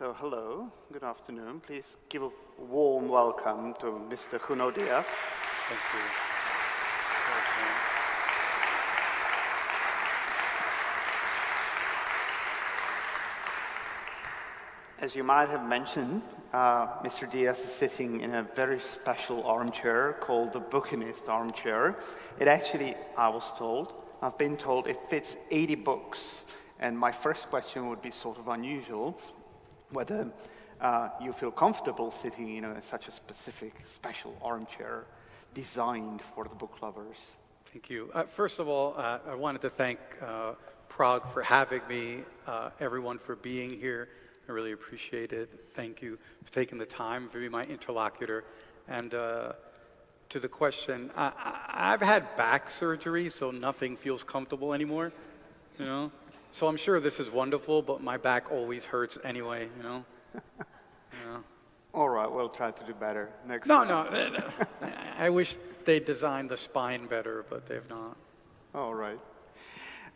So, hello, good afternoon. Please give a warm welcome to Mr. Junot Diaz. Thank you. As you might have mentioned, uh, Mr. Diaz is sitting in a very special armchair called the Bookinist armchair. It actually, I was told, I've been told it fits 80 books. And my first question would be sort of unusual, whether uh, you feel comfortable sitting in such a specific, special armchair designed for the book lovers. Thank you. Uh, first of all, uh, I wanted to thank uh, Prague for having me, uh, everyone for being here. I really appreciate it. Thank you for taking the time to be my interlocutor. And uh, to the question, I, have had back surgery, so nothing feels comfortable anymore. You know, so I'm sure this is wonderful, but my back always hurts anyway. You know. you know. All right, we'll try to do better next no, time. No, no. I wish they designed the spine better, but they've not. All right.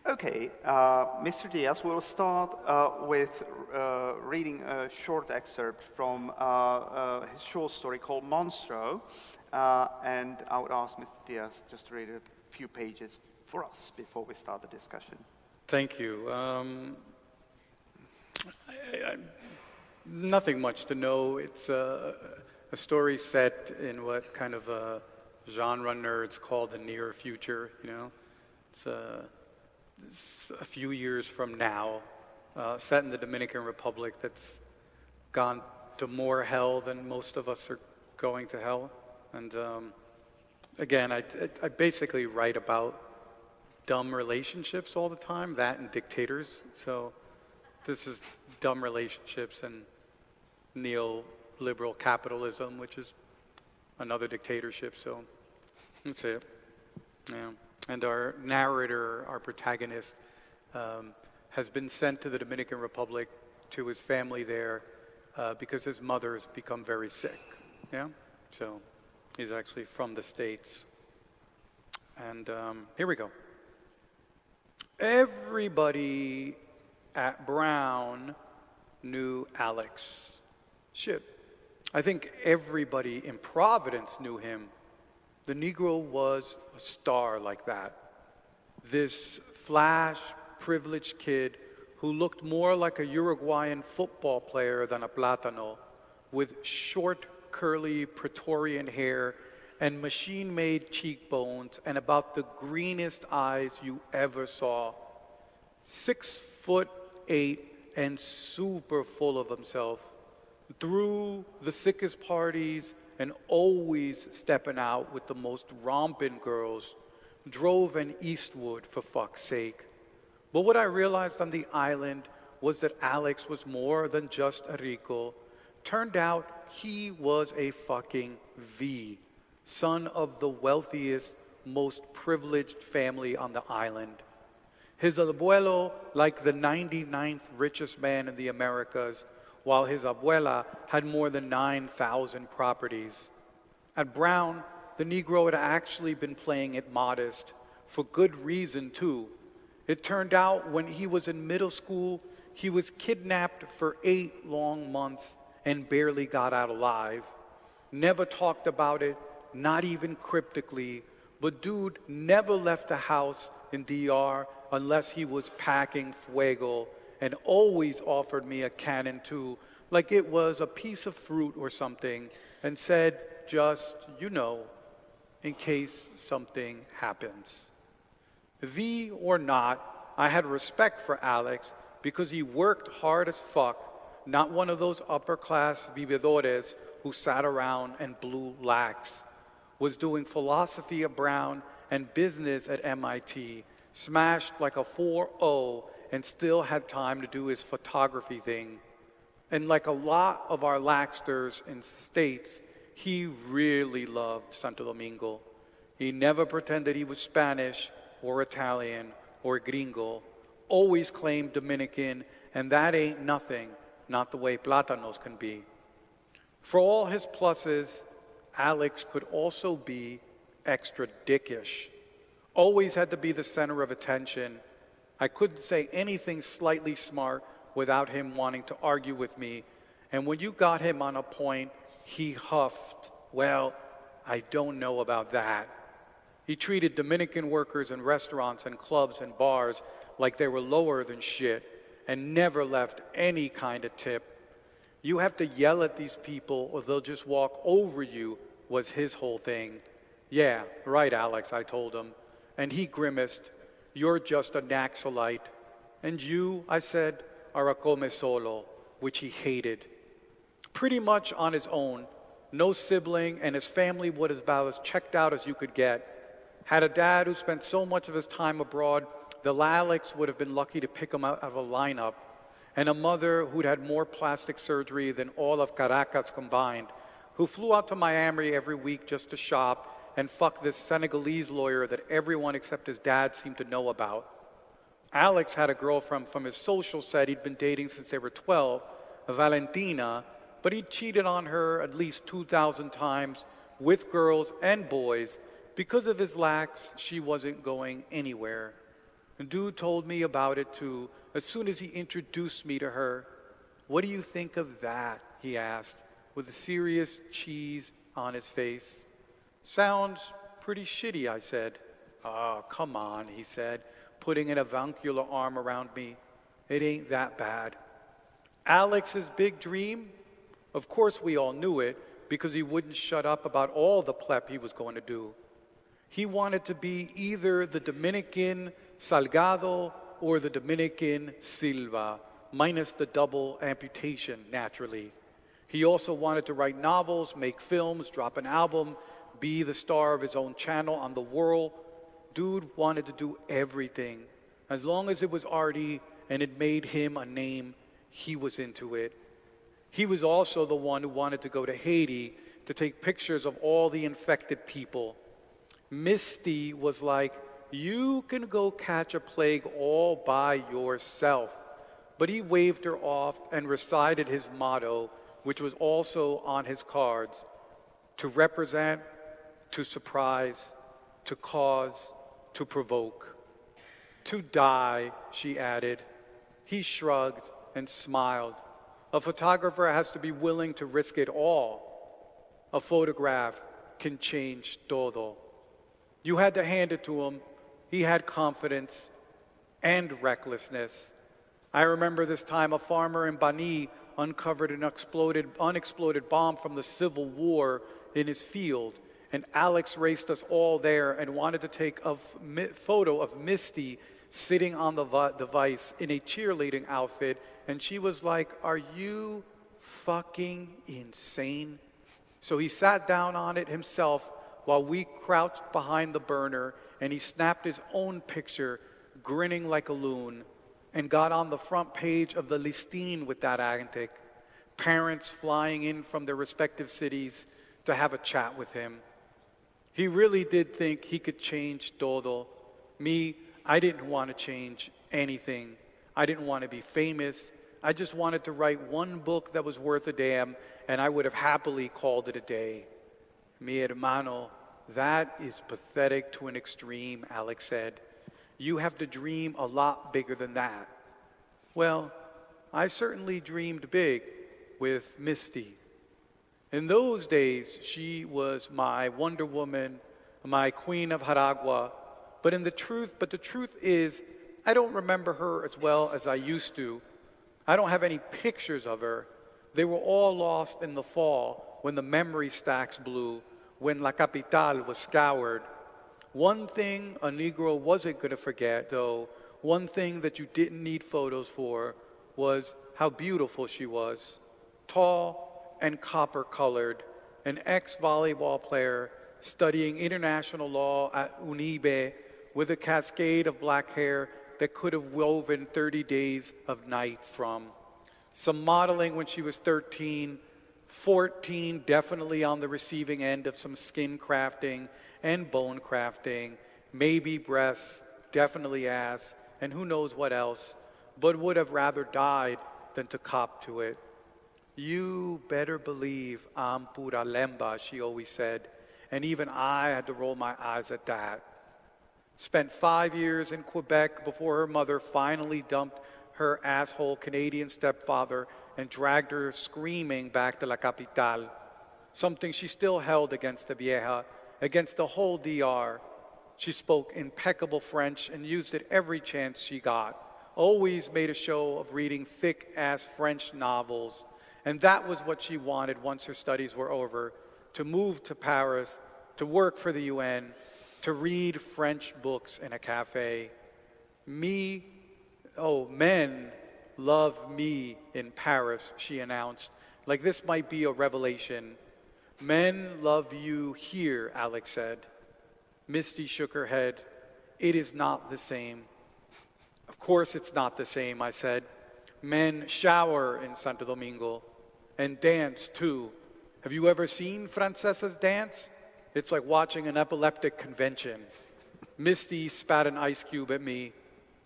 Okay, uh, Mr. Diaz, we'll start uh, with uh, reading a short excerpt from uh, uh, his short story called Monstro. Uh, and I would ask Mr. Diaz just to read a few pages for us before we start the discussion. Thank you. Um, I, I, nothing much to know. It's a, a, story set in what kind of a genre nerds call the near future. You know, it's a, it's a few years from now, uh, set in the Dominican Republic. That's gone to more hell than most of us are going to hell. And um, again, I, I basically write about dumb relationships all the time, that and dictators. So this is dumb relationships and neoliberal capitalism, which is another dictatorship. So that's it. Yeah. And our narrator, our protagonist, um, has been sent to the Dominican Republic to his family there uh, because his mother has become very sick. Yeah? So he's actually from the States. And um, here we go. Everybody at Brown knew Alex. Shit. I think everybody in Providence knew him. The Negro was a star like that. This flash, privileged kid who looked more like a Uruguayan football player than a Plátano, with short, curly Praetorian hair and machine made cheekbones and about the greenest eyes you ever saw. Six foot eight and super full of himself. Through the sickest parties and always stepping out with the most romping girls. Drove an Eastwood for fuck's sake. But what I realized on the island was that Alex was more than just a Rico. Turned out he was a fucking V son of the wealthiest, most privileged family on the island. His abuelo, like the 99th richest man in the Americas, while his abuela had more than 9,000 properties. At Brown, the Negro had actually been playing it modest, for good reason, too. It turned out when he was in middle school, he was kidnapped for eight long months and barely got out alive. Never talked about it, not even cryptically, but dude never left the house in DR unless he was packing fuego and always offered me a cannon too, like it was a piece of fruit or something, and said, just, you know, in case something happens. V or not, I had respect for Alex because he worked hard as fuck, not one of those upper class vividores who sat around and blew lax was doing philosophy at Brown and business at MIT, smashed like a 4 0 and still had time to do his photography thing. And like a lot of our laxters in states, he really loved Santo Domingo. He never pretended he was Spanish or Italian or gringo, always claimed Dominican, and that ain't nothing, not the way Platanos can be. For all his pluses, Alex could also be extra dickish. Always had to be the center of attention. I couldn't say anything slightly smart without him wanting to argue with me, And when you got him on a point, he huffed, Well, I don't know about that. He treated Dominican workers in restaurants and clubs and bars like they were lower than shit and never left any kind of tip. You have to yell at these people or they'll just walk over you, was his whole thing. Yeah, right, Alex, I told him. And he grimaced, You're just a Naxalite. And you, I said, are a come solo, which he hated. Pretty much on his own, no sibling, and his family was about as checked out as you could get. Had a dad who spent so much of his time abroad, the Alex would have been lucky to pick him out of a lineup. And a mother who'd had more plastic surgery than all of Caracas combined, who flew out to Miami every week just to shop and fuck this Senegalese lawyer that everyone except his dad seemed to know about. Alex had a girlfriend from his social set he'd been dating since they were 12, Valentina, but he cheated on her at least 2,000 times with girls and boys. Because of his lacks, she wasn't going anywhere. And dude told me about it too as soon as he introduced me to her. What do you think of that? He asked, with a serious cheese on his face. Sounds pretty shitty, I said. Oh, come on, he said, putting an avuncular arm around me. It ain't that bad. Alex's big dream? Of course, we all knew it because he wouldn't shut up about all the plep he was going to do. He wanted to be either the Dominican Salgado or the Dominican Silva, minus the double amputation, naturally. He also wanted to write novels, make films, drop an album, be the star of his own channel on the world. Dude wanted to do everything. As long as it was arty and it made him a name, he was into it. He was also the one who wanted to go to Haiti to take pictures of all the infected people. Misty was like, You can go catch a plague all by yourself. But he waved her off and recited his motto, which was also on his cards to represent to surprise, to cause, to provoke. To die, she added. He shrugged and smiled. A photographer has to be willing to risk it all. A photograph can change todo. You had to hand it to him. He had confidence and recklessness. I remember this time a farmer in Bani uncovered an exploded, unexploded bomb from the Civil War in his field. And Alex raced us all there and wanted to take a photo of Misty sitting on the device in a cheerleading outfit. And she was like, Are you fucking insane? So he sat down on it himself while we crouched behind the burner and he snapped his own picture, grinning like a loon, and got on the front page of the Listín with that antic. Parents flying in from their respective cities to have a chat with him. He really did think he could change todo. Me, I didn't want to change anything. I didn't want to be famous. I just wanted to write one book that was worth a damn, and I would have happily called it a day. Mi hermano, that is pathetic to an extreme, Alex said. You have to dream a lot bigger than that. Well, I certainly dreamed big with Misty. In those days, she was my Wonder Woman, my Queen of Haragua. But in the truth, but the truth is, I don't remember her as well as I used to. I don't have any pictures of her. They were all lost in the fall when the memory stacks blew, when La Capital was scoured. One thing a Negro wasn't going to forget, though, one thing that you didn't need photos for, was how beautiful she was. Tall, and copper colored, an ex volleyball player studying international law at UNIBE with a cascade of black hair that could have woven 30 days of nights from. Some modeling when she was 13, 14, definitely on the receiving end of some skin crafting and bone crafting, maybe breasts, definitely ass, and who knows what else, but would have rather died than to cop to it. You better believe I'm pura lemba, she always said. And even I had to roll my eyes at that. Spent five years in Quebec before her mother finally dumped her asshole Canadian stepfather and dragged her screaming back to La Capital, something she still held against the Vieja, against the whole DR. She spoke impeccable French and used it every chance she got. Always made a show of reading thick ass French novels. And that was what she wanted once her studies were over to move to Paris, to work for the UN, to read French books in a cafe. Me, oh, men love me in Paris, she announced. Like this might be a revelation. Men love you here, Alex said. Misty shook her head. It is not the same. Of course, it's not the same, I said. Men shower in Santo Domingo and dance too. Have you ever seen Francesa's dance? It's like watching an epileptic convention. Misty spat an ice cube at me.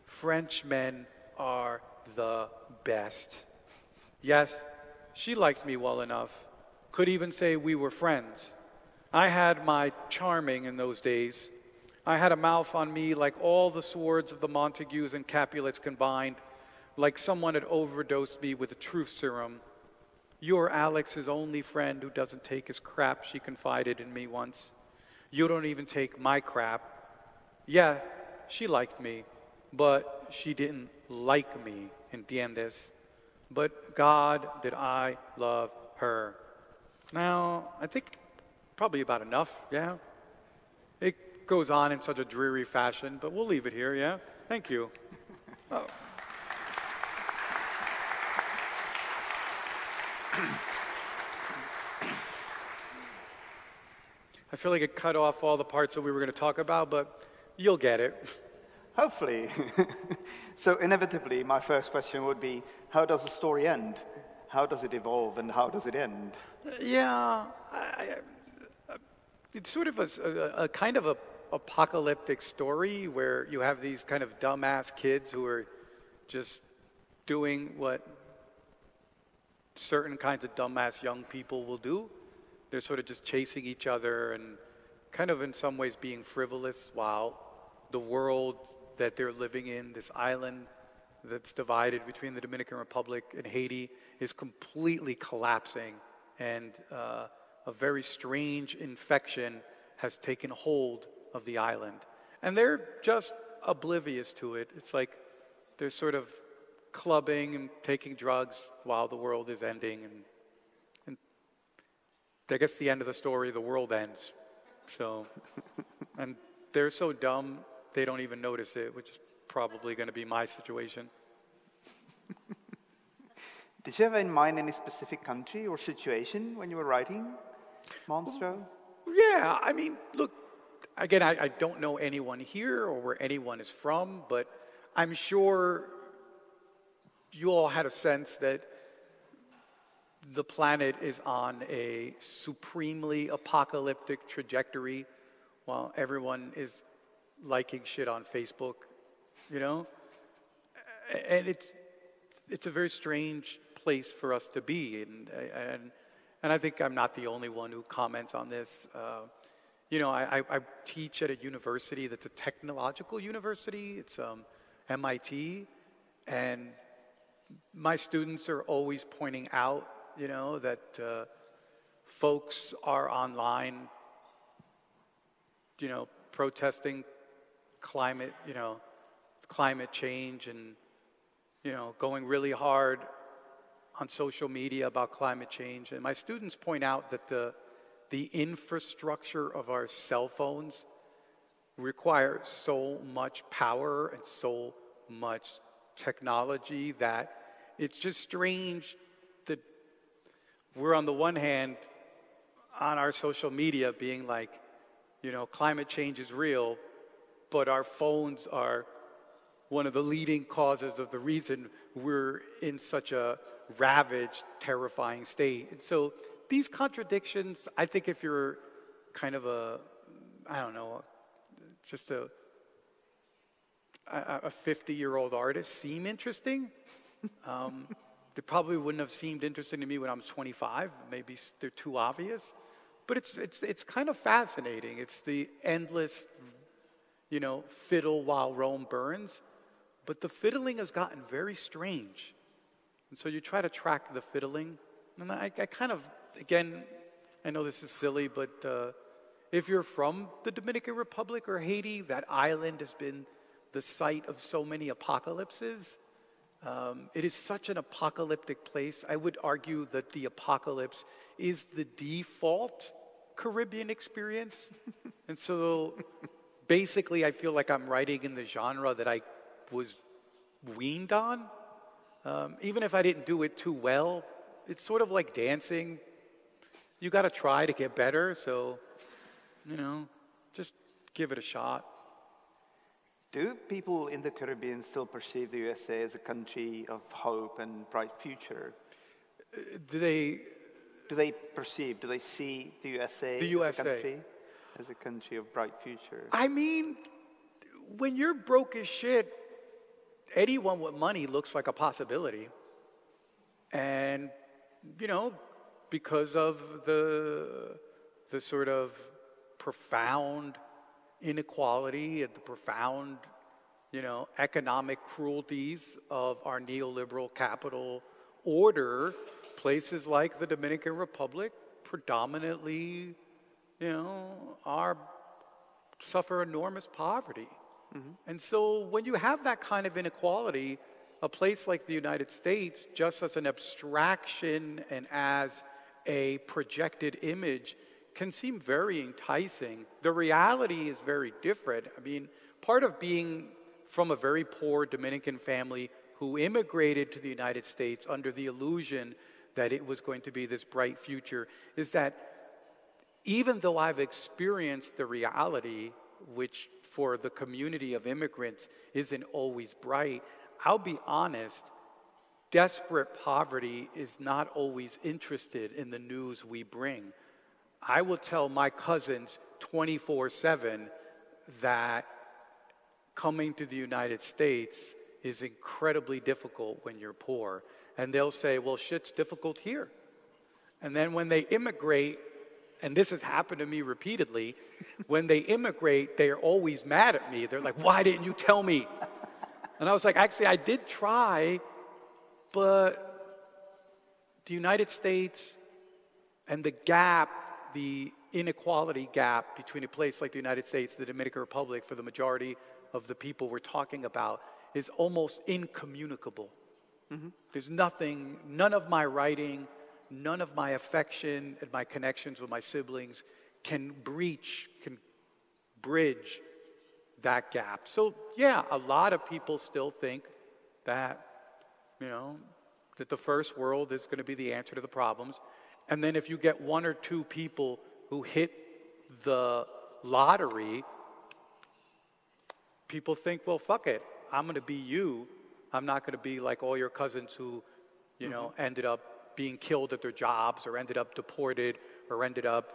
French men are the best. Yes, she liked me well enough. Could even say we were friends. I had my charming in those days. I had a mouth on me like all the swords of the Montagues and Capulets combined, like someone had overdosed me with a truth serum. You're Alex's only friend who doesn't take his crap, she confided in me once. You don't even take my crap. Yeah, she liked me, but she didn't like me, entiendes? But God did I love her. Now, I think Probably about enough, yeah? It goes on in such a dreary fashion, but we'll leave it here, yeah? Thank you. Oh. I feel like it cut off all the parts that we were going to talk about, but you'll get it. Hopefully. so, inevitably, my first question would be how does the story end? How does it evolve and how does it end? Yeah, I, it's sort of a, a, a kind of a apocalyptic story where you have these kind of dumbass kids who are just doing what certain kinds of dumbass young people will do. They're sort of just chasing each other and kind of in some ways being frivolous while the world that they're living in, this island that's divided between the Dominican Republic and Haiti, is completely collapsing. And uh, a very strange infection has taken hold of the island. And they're just oblivious to it. It's like they're sort of clubbing and taking drugs while the world is ending. And, and I guess the end of the story, the world ends. So, and they're so dumb, they don't even notice it, which is probably going to be my situation. Did you have in mind any specific country or situation when you were writing? Monstro? Yeah, I mean, look, again, I, I don't know anyone here or where anyone is from, but I'm sure you all had a sense that the planet is on a supremely apocalyptic trajectory while everyone is liking shit on Facebook, you know? And it's, it's a very strange place for us to be. And, and and I think I'm not the only one who comments on this. Uh, you know, I, I, teach at a university that's a technological university. It's um, MIT, and my students are always pointing out, you know, that uh, folks are online, you know, protesting climate, you know, climate change, and you know, going really hard on social media about climate change. And my students point out that the, the infrastructure of our cell phones require so much power and so much technology that it's just strange that we're on the one hand on our social media being like, you know, climate change is real, but our phones are one of the leading causes of the reason we're in such a ravaged, terrifying state. And so these contradictions, I think if you're kind of a, I don't know, just a, a 50 year old artist seem interesting. Um, they probably wouldn't have seemed interesting to me when I was 25. Maybe they're too obvious. But it's, it's, it's kind of fascinating. It's the endless, you know, fiddle while Rome burns. But the fiddling has gotten very strange. And so you try to track the fiddling. And I, I kind of, again, I know this is silly, but uh, if you're from the Dominican Republic or Haiti, that island has been the site of so many apocalypses. Um, it is such an apocalyptic place. I would argue that the apocalypse is the default Caribbean experience. and so basically, I feel like I'm writing in the genre that I was weaned on. Um, even if I didn't do it too well, it's sort of like dancing. You got to try to get better. So, you know, just give it a shot. Do people in the Caribbean still perceive the USA as a country of hope and bright future? Do they? Do they perceive? Do they see the USA, The USA. As a country of bright future? I mean, when you're broke as shit, anyone with money looks like a possibility. And, you know, because of the, the sort of profound inequality and the profound, you know, economic cruelties of our neoliberal capital order, places like the Dominican Republic predominantly, you know, are suffer enormous poverty. Mm-hmm. And so when you have that kind of inequality, a place like the United States, just as an abstraction and as a projected image, can seem very enticing. The reality is very different. I mean, part of being from a very poor Dominican family who immigrated to the United States under the illusion that it was going to be this bright future is that even though I've experienced the reality, which for the community of immigrants isn't always bright, I'll be honest, desperate poverty is not always interested in the news we bring. I will tell my cousins 24 7 that coming to the United States is incredibly difficult when you're poor. And they'll say, well, shit's difficult here. And then when they immigrate, and this has happened to me repeatedly, when they immigrate, they are always mad at me. They're like, why didn't you tell me? And I was like, actually, I did try, but the United States and the gap, the inequality gap between a place like the United States, the Dominican Republic, for the majority of the people we're talking about, is almost incommunicable. Mm-hmm. There's nothing, none of my writing, none of my affection and my connections with my siblings can breach, can bridge that gap. So, yeah, a lot of people still think that, you know, that the first world is going to be the answer to the problems. And then if you get one or two people who hit the lottery, people think, well, fuck it. I'm going to be you. I'm not going to be like all your cousins who, you know, mm-hmm. ended up being killed at their jobs or ended up deported or ended up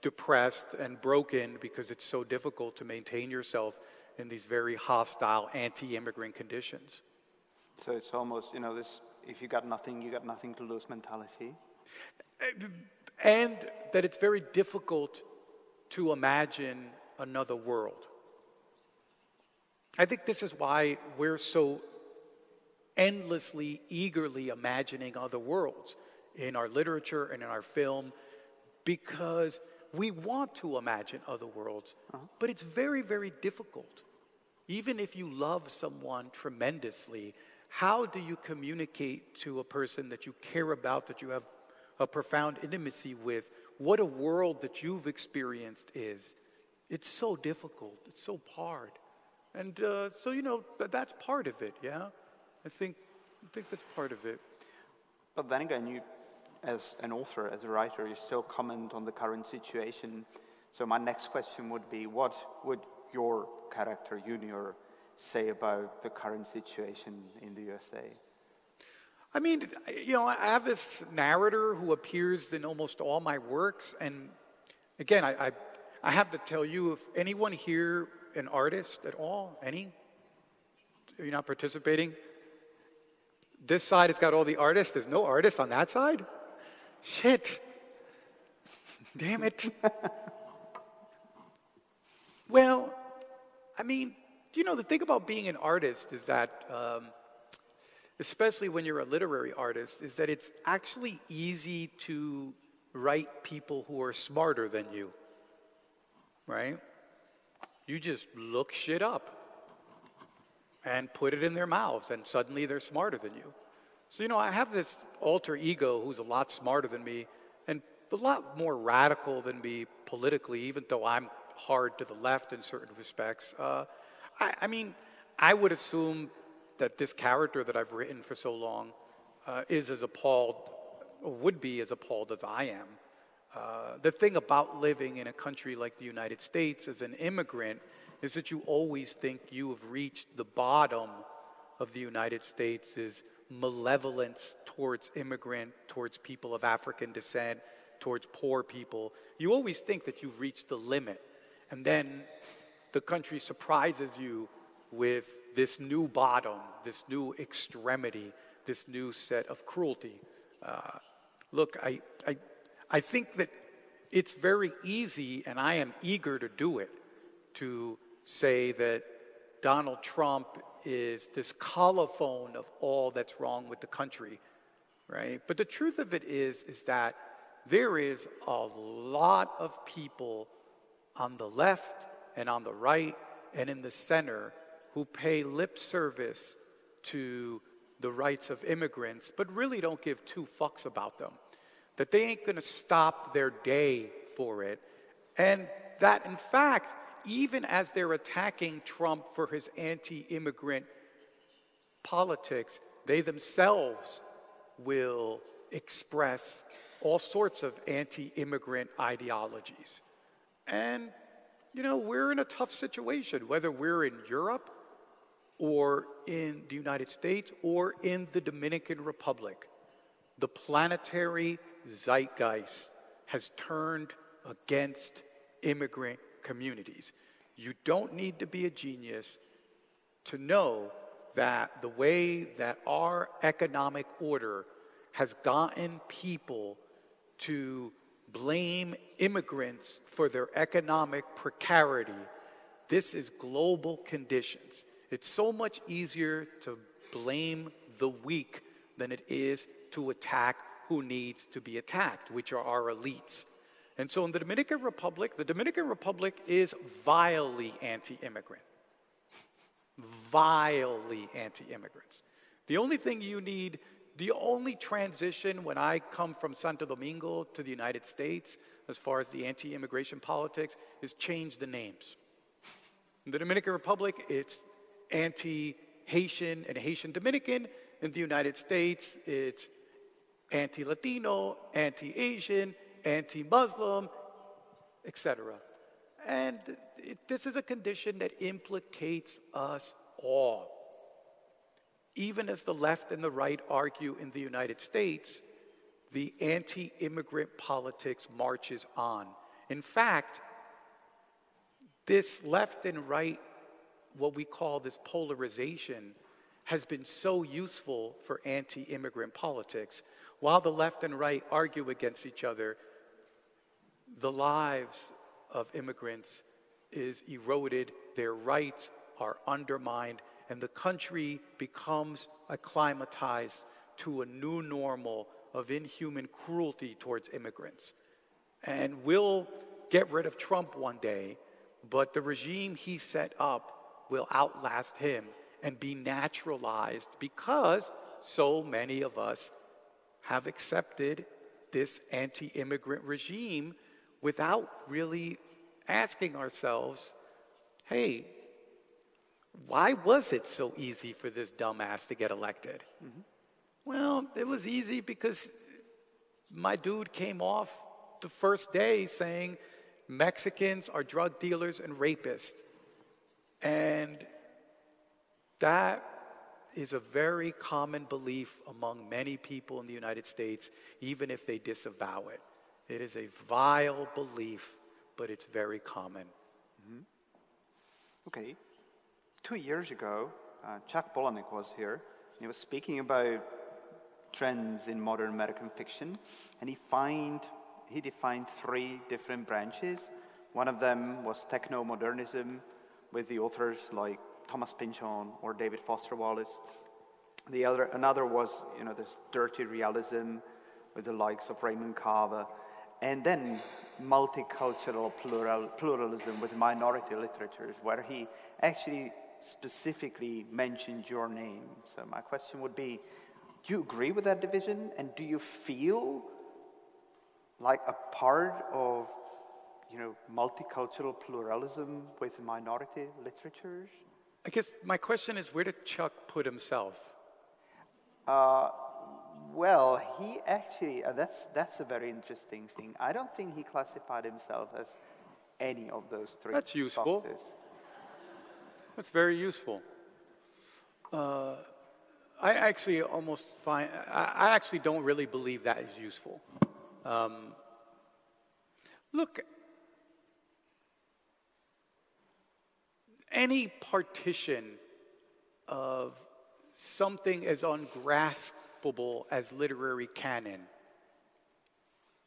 depressed and broken because it's so difficult to maintain yourself in these very hostile anti-immigrant conditions. So it's almost, you know, this if you got nothing, you got nothing to lose mentality. And that it's very difficult to imagine another world. I think this is why we're so endlessly, eagerly imagining other worlds in our literature and in our film, because we want to imagine other worlds, but it's very, very difficult. Even if you love someone tremendously, how do you communicate to a person that you care about, that you have a profound intimacy with, what a world that you've experienced is? It's so difficult, it's so hard. And uh, so, you know, that's part of it, yeah? I think, I think that's part of it. But then again, you, as an author, as a writer, you still comment on the current situation. So my next question would be, what would your character, Junior, say about the current situation in the USA? I mean, you know, I have this narrator who appears in almost all my works. And again, I, I, I have to tell you if anyone here, an artist at all, any? Are you not participating? This side has got all the artists. There's no artists on that side? Shit. Damn it. well, I mean, do you know, the thing about being an artist is that um, especially when you're a literary artist, is that it's actually easy to write people who are smarter than you, right? You just look shit up and put it in their mouths, and suddenly they're smarter than you. So, you know, I have this alter ego who's a lot smarter than me and a lot more radical than me politically, even though I'm hard to the left in certain respects. Uh, I, I, mean, I would assume that this character that I've written for so long uh, is as appalled, or would be as appalled as I am. Uh, the thing about living in a country like the United States as an immigrant is that you always think you have reached the bottom of the United States malevolence towards immigrant, towards people of African descent, towards poor people. You always think that you've reached the limit. And then the country surprises you with this new bottom, this new extremity, this new set of cruelty. Uh, look, I, I, I think that it's very easy, and I am eager to do it, to say that Donald Trump is this colophon of all that's wrong with the country, right? But the truth of it is, is that there is a lot of people on the left and on the right and in the center who pay lip service to the rights of immigrants, but really don't give two fucks about them. That they ain't gonna stop their day for it. And that, in fact, even as they're attacking Trump for his anti immigrant politics, they themselves will express all sorts of anti immigrant ideologies. And, you know, we're in a tough situation, whether we're in Europe or in the United States or in the Dominican Republic. The planetary zeitgeist has turned against immigrant communities. You don't need to be a genius to know that the way that our economic order has gotten people to blame immigrants for their economic precarity, this is global conditions. It's so much easier to blame the weak than it is to attack who needs to be attacked, which are our elites. And so in the Dominican Republic, the Dominican Republic is vilely anti immigrant. vilely anti immigrants. The only thing you need, the only transition when I come from Santo Domingo to the United States, as far as the anti immigration politics, is change the names. In the Dominican Republic, it's anti Haitian and Haitian Dominican. In the United States, it's anti Latino, anti Asian, anti Muslim, etc. And it, this is a condition that implicates us all. Even as the left and the right argue in the United States, the anti immigrant politics marches on. In fact, this left and right, what we call this polarization, has been so useful for anti immigrant politics. While the left and right argue against each other, the lives of immigrants is eroded, their rights are undermined, and the country becomes acclimatized to a new normal of inhuman cruelty towards immigrants. And we'll get rid of Trump one day, but the regime he set up will outlast him and be naturalized because so many of us have accepted this anti immigrant regime without really asking ourselves, hey, why was it so easy for this dumbass to get elected? Mm-hmm. Well, it was easy because my dude came off the first day saying Mexicans are drug dealers and rapists. And that is a very common belief among many people in the United States, even if they disavow it. It is a vile belief, but it's very common. Mm-hmm. Okay. Two years ago, uh, Chuck Palahniuk was here. He was speaking about trends in modern American fiction, and he, find, he defined three different branches. One of them was techno modernism, with the authors like Thomas Pynchon or David Foster Wallace. The other, another was, you know, this dirty realism with the likes of Raymond Carver, and then multicultural plural, pluralism with minority literatures, where he actually specifically mentioned your name. So my question would be, do you agree with that division, and do you feel like a part of, you know, multicultural pluralism with minority literatures? I guess my question is, where did Chuck put himself? Uh, well, he actually, uh, that's, that's a very interesting thing. I don't think he classified himself as any of those three That's useful. boxes. That's very useful. Uh, I actually almost find, I, I actually don't really believe that is useful. Um, look, any partition of something as ungraspable as literary canon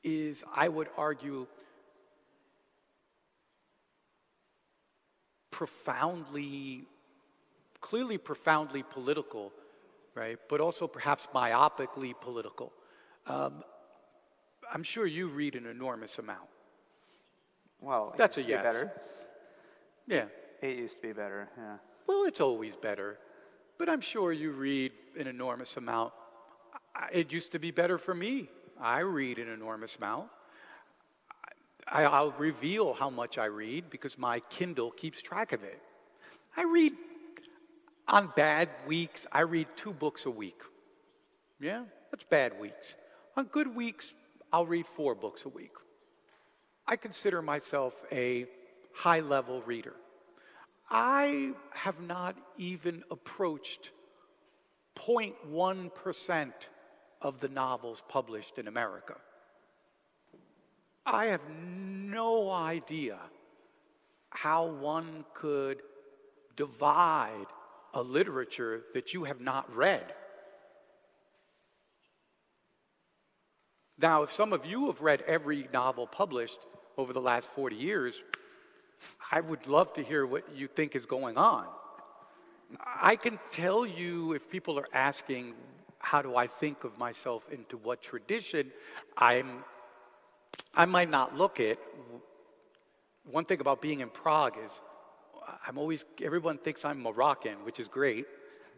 is, I would argue, profoundly, clearly profoundly political, right? But also perhaps myopically political. Um, I'm sure you read an enormous amount. Well, it That's used a to be yes. better. Yeah. It used to be better, yeah. Well, it's always better. But I'm sure you read an enormous amount. It used to be better for me. I read an enormous amount. I, I'll reveal how much I read because my Kindle keeps track of it. I read, on bad weeks, I read two books a week. Yeah, that's bad weeks. On good weeks, I'll read four books a week. I consider myself a high level reader. I have not even approached 0.1% of the novels published in America. I have no idea how one could divide a literature that you have not read. Now, if some of you have read every novel published over the last 40 years, I would love to hear what you think is going on. I can tell you if people are asking, how do I think of myself into what tradition, I'm, I might not look at. One thing about being in Prague is I'm always, everyone thinks I'm Moroccan, which is great,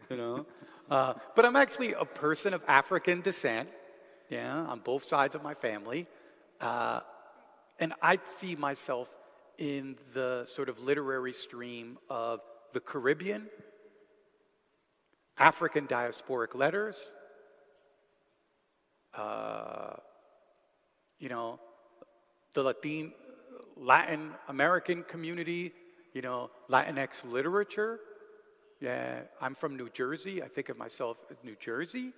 you know. uh, but I'm actually a person of African descent, yeah, on both sides of my family. Uh, and I see myself in the sort of literary stream of the Caribbean, African diasporic letters, uh, you know, the Latin, Latin American community, you know, Latinx literature. Yeah, I'm from New Jersey. I think of myself as New Jersey.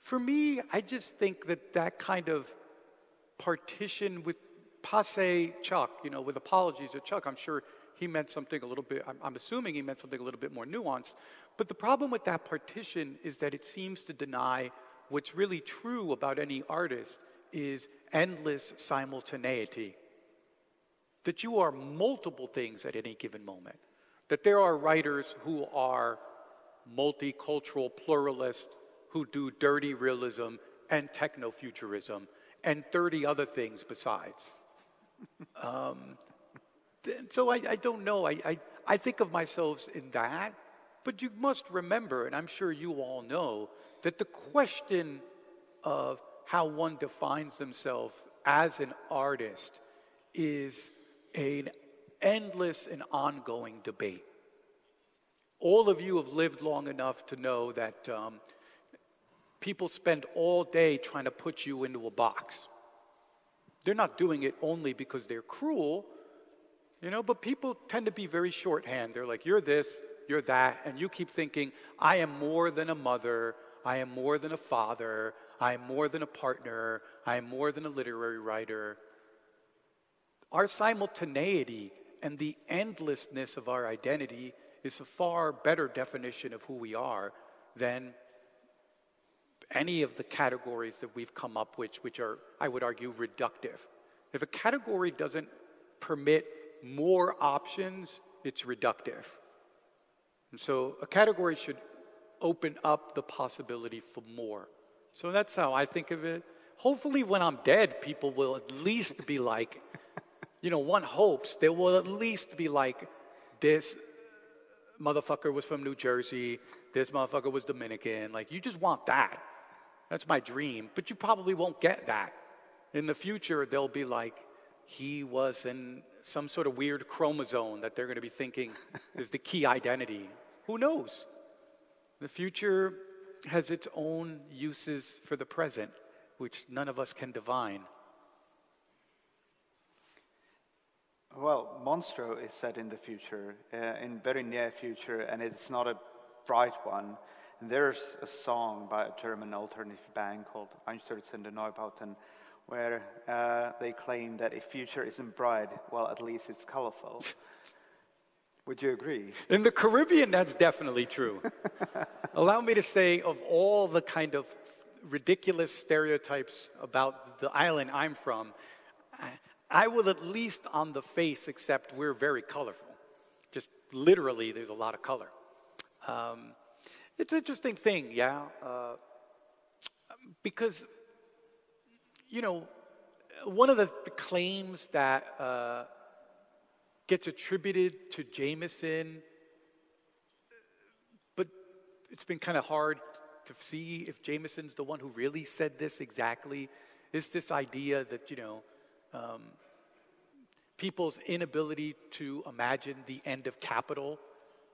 For me, I just think that that kind of partition with passe Chuck, you know, with apologies to Chuck, I'm sure he meant something a little bit, I'm, I'm assuming he meant something a little bit more nuanced. But the problem with that partition is that it seems to deny what's really true about any artist is endless simultaneity. That you are multiple things at any given moment. That there are writers who are multicultural pluralists who do dirty realism and techno futurism and 30 other things besides. um, so I, I don't know. I, I, I think of myself in that, but you must remember, and I'm sure you all know, that the question of how one defines themselves as an artist is an endless and ongoing debate. All of you have lived long enough to know that um, people spend all day trying to put you into a box. They're not doing it only because they're cruel, you know, but people tend to be very shorthand. They're like, you're this, you're that, and you keep thinking, I am more than a mother, I am more than a father, I am more than a partner, I am more than a literary writer. Our simultaneity and the endlessness of our identity is a far better definition of who we are than any of the categories that we've come up with, which are, I would argue, reductive. If a category doesn't permit more options, it's reductive. And so a category should open up the possibility for more. So that's how I think of it. Hopefully, when I'm dead, people will at least be like, you know, one hopes they will at least be like, this motherfucker was from New Jersey, this motherfucker was Dominican. Like, you just want that. That's my dream. But you probably won't get that. In the future, they'll be like, he was in some sort of weird chromosome that they're going to be thinking is the key identity. Who knows? The future has its own uses for the present, which none of us can divine. Well, Monstro is set in the future, uh, in very near future, and it's not a bright one. And there's a song by a German alternative band called Einstürzende Neubauten, where uh, they claim that a future isn't bright, well, at least it's colorful. Would you agree? In the Caribbean, that's definitely true. Allow me to say, of all the kind of ridiculous stereotypes about the island I'm from, I will at least on the face accept we're very colorful. Just literally, there's a lot of color. Um, it's an interesting thing, yeah, uh, because, you know, one of the, the claims that uh, gets attributed to Jameson, but it's been kind of hard to see if Jameson's the one who really said this exactly. Is this idea that, you know, um, people's inability to imagine the end of capital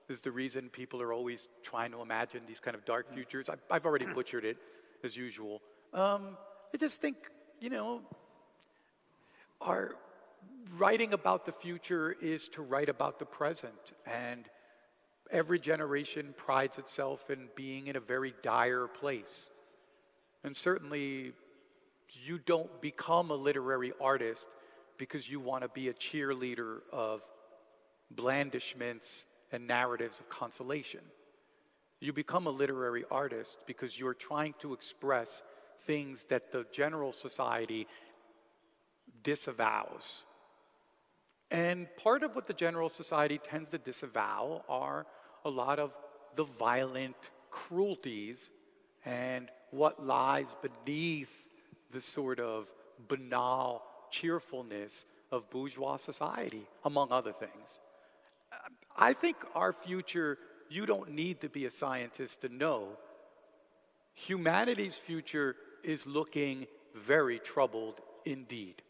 is the reason people are always trying to imagine these kind of dark futures. I, have already butchered it as usual. Um, I just think, you know, our writing about the future is to write about the present. And every generation prides itself in being in a very dire place. And certainly, you don't become a literary artist because you want to be a cheerleader of blandishments and narratives of consolation. You become a literary artist because you're trying to express things that the general society disavows and part of what the general society tends to disavow are a lot of the violent cruelties and what lies beneath the sort of banal cheerfulness of bourgeois society, among other things. I think our future, you don't need to be a scientist to know, humanity's future is looking very troubled indeed.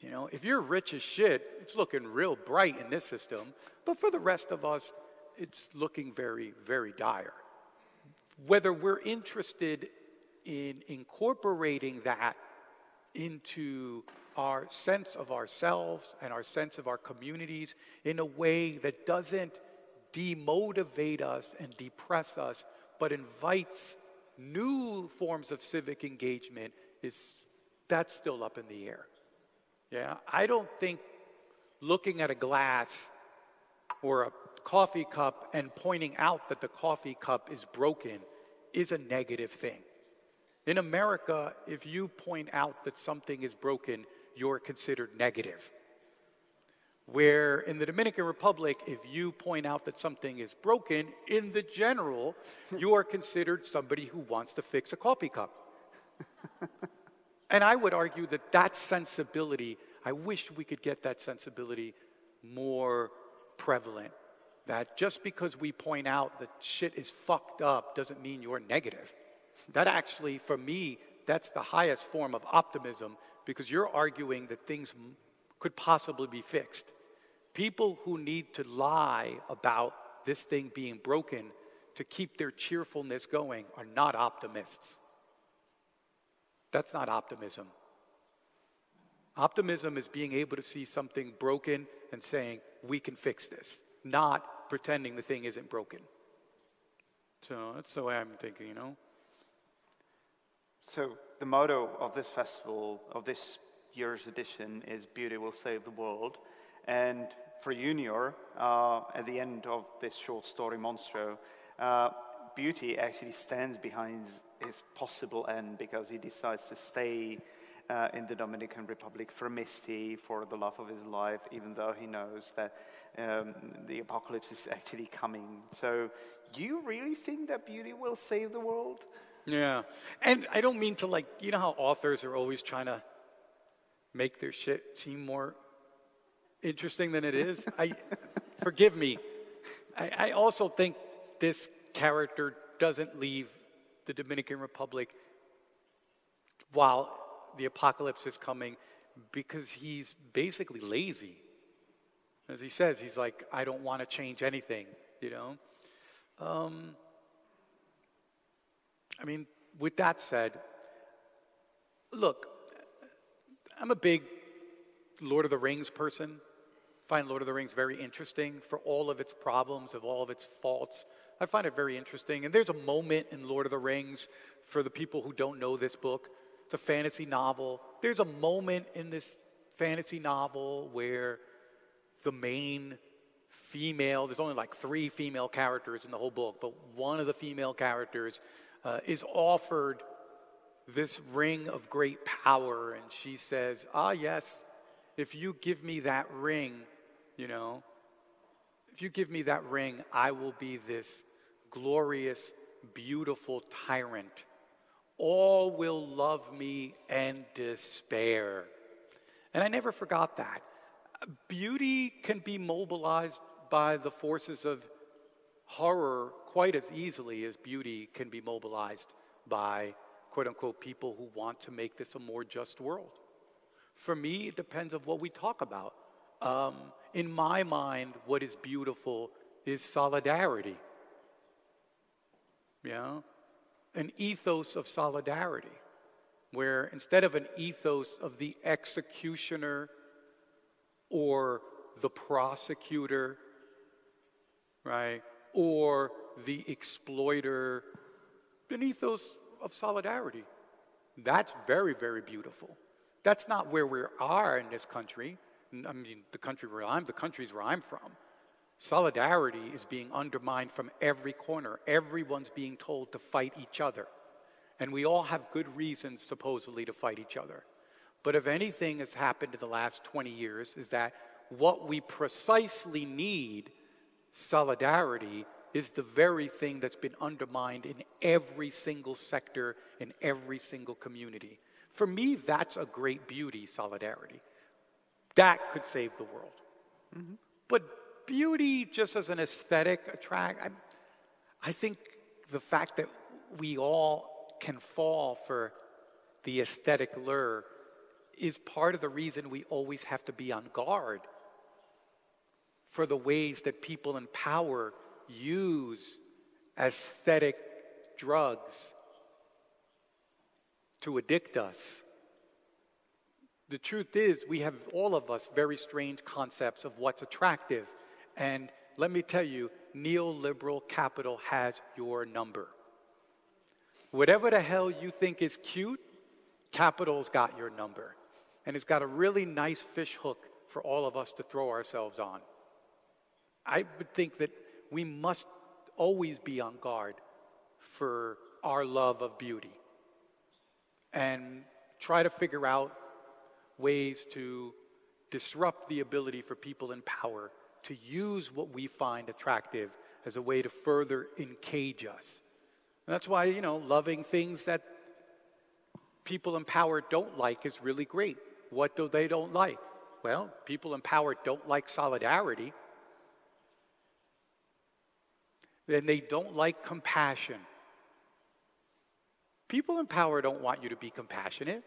You know, if you're rich as shit, it's looking real bright in this system. But for the rest of us, it's looking very, very dire. Whether we're interested in incorporating that into our sense of ourselves and our sense of our communities in a way that doesn't demotivate us and depress us, but invites new forms of civic engagement, is that's still up in the air. Yeah, I don't think looking at a glass or a coffee cup and pointing out that the coffee cup is broken is a negative thing. In America, if you point out that something is broken, you're considered negative. Where in the Dominican Republic, if you point out that something is broken, in the general, you are considered somebody who wants to fix a coffee cup. And I would argue that that sensibility, I wish we could get that sensibility more prevalent. That just because we point out that shit is fucked up doesn't mean you're negative. That actually, for me, that's the highest form of optimism because you're arguing that things could possibly be fixed. People who need to lie about this thing being broken to keep their cheerfulness going are not optimists. That's not optimism. Optimism is being able to see something broken and saying, we can fix this, not pretending the thing isn't broken. So that's the way I'm thinking, you know? So the motto of this festival, of this year's edition, is Beauty Will Save the World. And for Yunior, uh, at the end of this short story, Monstro, uh, beauty actually stands behind his possible end because he decides to stay uh, in the Dominican Republic for Mysty, for the love of his life, even though he knows that um, the apocalypse is actually coming. So, do you really think that beauty will save the world? Yeah. And I don't mean to, like, you know how authors are always trying to make their shit seem more interesting than it is? I, forgive me. I, I also think this character doesn't leave the Dominican Republic while the apocalypse is coming because he's basically lazy. As he says, he's like, I don't want to change anything, you know? Um, I mean, with that said, look, I'm a big Lord of the Rings person. I find Lord of the Rings very interesting for all of its problems, of all of its faults. I find it very interesting. And there's a moment in Lord of the Rings for the people who don't know this book it's a fantasy novel. There's a moment in this fantasy novel where the main female, there's only like three female characters in the whole book, but one of the female characters uh, is offered this ring of great power, and she says, Ah, yes, if you give me that ring, you know, if you give me that ring, I will be this glorious, beautiful tyrant all will love me and despair. And I never forgot that. Beauty can be mobilized by the forces of horror quite as easily as beauty can be mobilized by quote unquote people who want to make this a more just world. For me, it depends on what we talk about. Um, in my mind, what is beautiful is solidarity. You know? an ethos of solidarity, where instead of an ethos of the executioner or the prosecutor, right, or the exploiter, an ethos of solidarity. That's very, very beautiful. That's not where we are in this country. I mean, the country where I'm, the countries where I'm from. Solidarity is being undermined from every corner. Everyone's being told to fight each other. And we all have good reasons, supposedly, to fight each other. But if anything has happened in the last 20 years, is that what we precisely need, solidarity, is the very thing that's been undermined in every single sector, in every single community. For me, that's a great beauty, solidarity. That could save the world. Mm-hmm. But beauty just as an aesthetic attract. I, I think the fact that we all can fall for the aesthetic lure is part of the reason we always have to be on guard for the ways that people in power use aesthetic drugs to addict us. The truth is, we have all of us very strange concepts of what's attractive and let me tell you, neoliberal capital has your number. Whatever the hell you think is cute, capital's got your number. And it's got a really nice fish hook for all of us to throw ourselves on. I would think that we must always be on guard for our love of beauty and try to figure out ways to disrupt the ability for people in power to use what we find attractive as a way to further encage us. And that's why, you know, loving things that people in power don't like is really great. What do they don't like? Well, people in power don't like solidarity. Then they don't like compassion. People in power don't want you to be compassionate.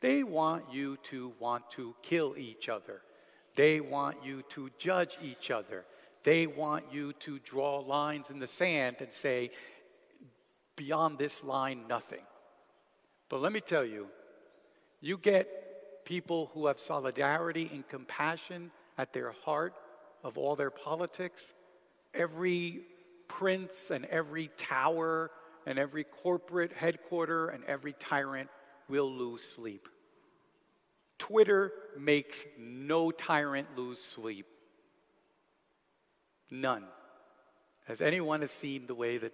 They want you to want to kill each other. They want you to judge each other. They want you to draw lines in the sand and say, beyond this line, nothing. But let me tell you, you get people who have solidarity and compassion at their heart of all their politics. Every prince and every tower and every corporate headquarter and every tyrant will lose sleep. Twitter makes no tyrant lose sleep. None. Has anyone has seen the way that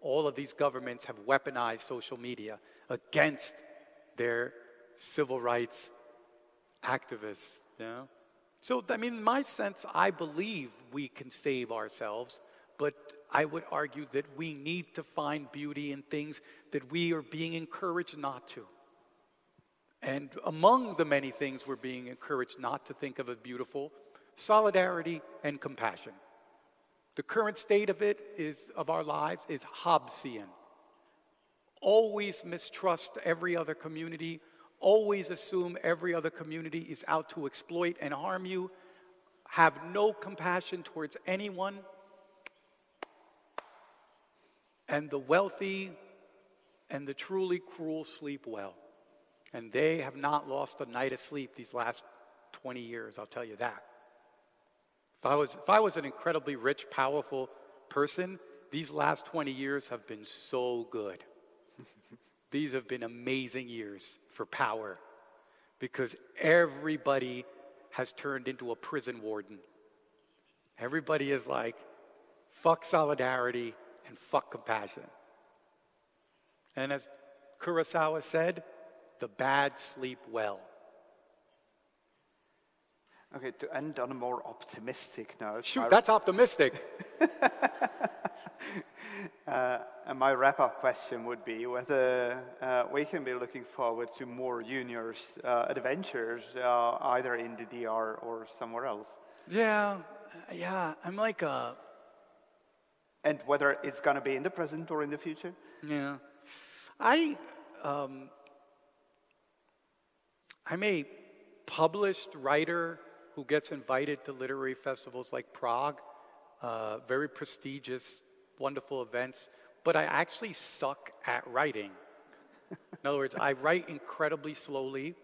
all of these governments have weaponized social media against they're civil rights activists. You know? So, I mean, in my sense, I believe we can save ourselves, but I would argue that we need to find beauty in things that we are being encouraged not to. And among the many things we're being encouraged not to think of as beautiful, solidarity and compassion. The current state of it is of our lives is Hobbesian. Always mistrust every other community, always assume every other community is out to exploit and harm you, have no compassion towards anyone, and the wealthy and the truly cruel sleep well. And they have not lost a night of sleep these last 20 years, I'll tell you that. If I was, if I was an incredibly rich, powerful person, these last 20 years have been so good. these have been amazing years for power because everybody has turned into a prison warden. Everybody is like, fuck solidarity and fuck compassion. And as Kurosawa said, the bad sleep well. Okay, to end on a more optimistic note. Shoot, that's optimistic. uh, and my wrap up question would be whether uh, we can be looking forward to more Yunior's uh, adventures, uh, either in the DR or somewhere else. Yeah, yeah. I'm like a. And whether it's going to be in the present or in the future? Yeah. I. Um, I'm a published writer who gets invited to literary festivals like Prague, uh, very prestigious, wonderful events, but I actually suck at writing. In other words, I write incredibly slowly.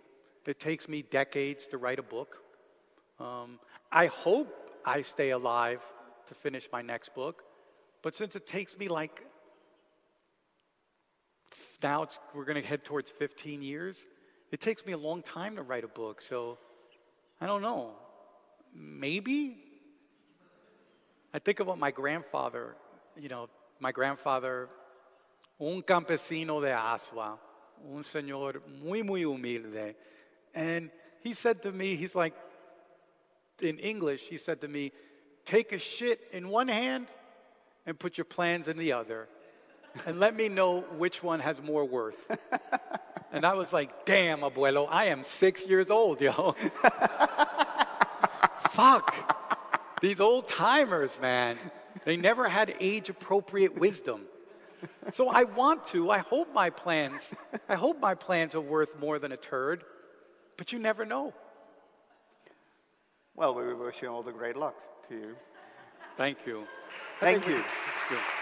It takes me decades to write a book. Um, I hope I stay alive to finish my next book, but since it takes me like now it's we're going to head towards 15 years, it takes me a long time to write a book, so I don't know. Maybe? I think about my grandfather, you know, my grandfather, un campesino de Azua, un señor muy, muy humilde. And he said to me, he's like, in English, he said to me, take a shit in one hand and put your plans in the other. And let me know which one has more worth. And I was like, damn, abuelo, I am six years old, yo. Fuck. These old timers, man. They never had age appropriate wisdom. So I want to, I hope my plans, I hope my plans are worth more than a turd, but you never know. Well, we wish you all the great luck to you. Thank you. Thank you. Thank you.